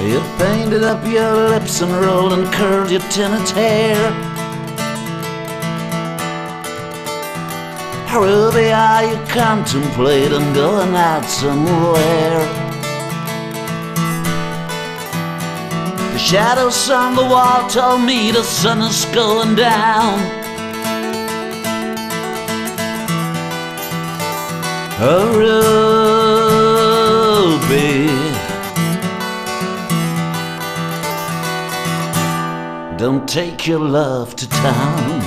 You painted up your lips and rolled and curled your tinted hair. Ruby, are you contemplating going out somewhere? The shadows on the wall told me the sun is going down. Oh, Ruby, don't take your love to town.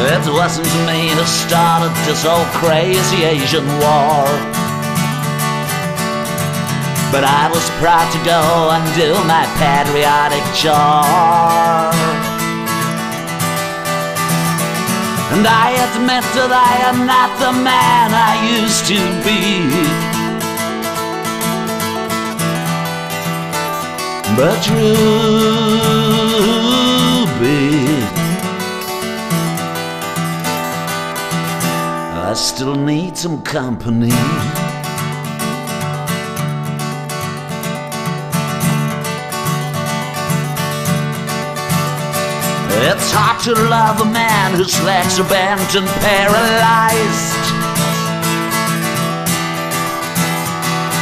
It wasn't me who started this old crazy Asian war. But I was proud to go and do my patriotic chore. And I admit that I am not the man I used to be. But Ruby, I still need some company. It's hard to love a man whose legs are bent and paralyzed.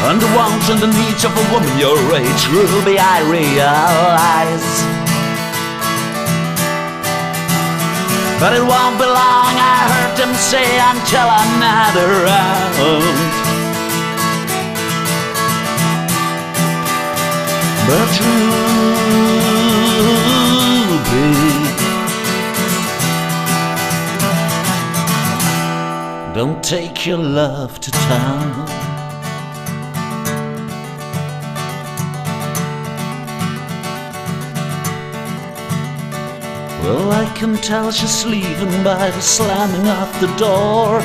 And the wants and the needs of a woman your age, Ruby, I realize. But it won't be long, I heard them say, until I'm not around. But Ruby, don't take your love to town. Well, I can tell she's leaving by the slamming of the door.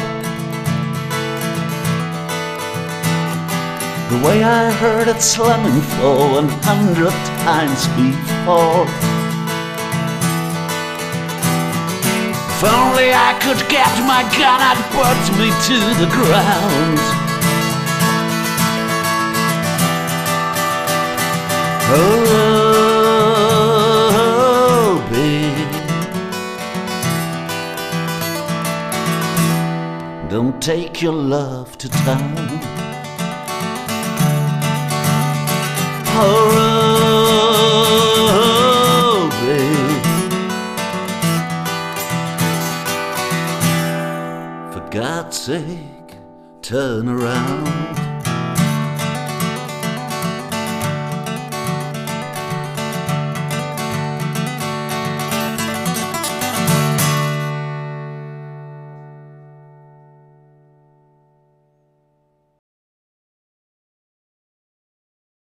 The way I heard it slamming for one hundred times before. If only I could get my gun, I'd put me to the ground. Oh, Don't take your love to town. Oh, oh, oh Ruby. For God's sake, turn around.